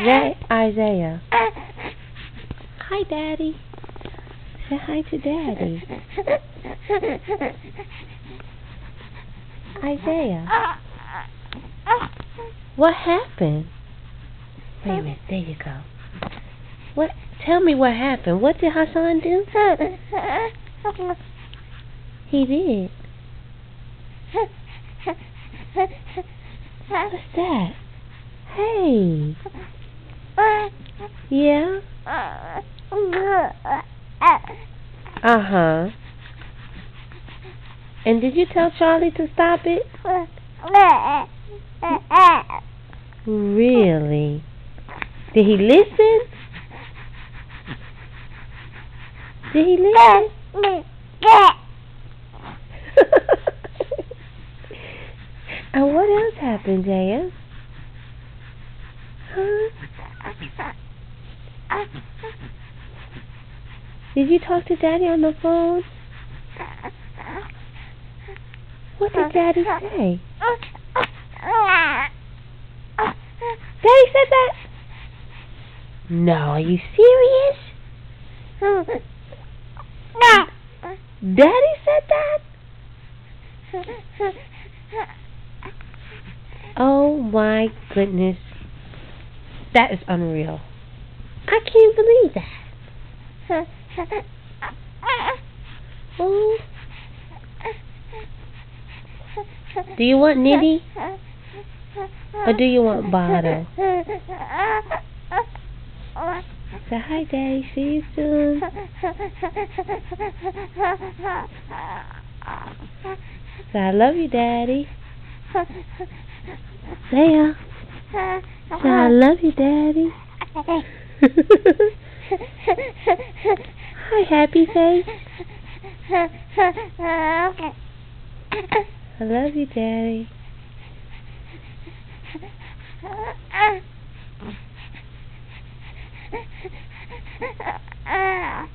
Isaiah. Hi, Daddy. Say hi to Daddy. Isaiah. What happened? Wait a minute. There you go. What? Tell me what happened. What did Hassan do? He did. What's that? Hey. Yeah? Uh-huh. And did you tell Charlie to stop it? Really? Did he listen? Did he listen? and what else happened, Jaya? Did you talk to Daddy on the phone? What did Daddy say? Daddy said that? No, are you serious? Daddy said that? Oh my goodness. That is unreal. I can't believe that. Oh. Do you want Nitty? Or do you want Bottle? Say hi, Daddy. See you soon. Say I love you, Daddy. Say ya. So I love you, Daddy. Hi, happy face. I love you, Daddy. Ah.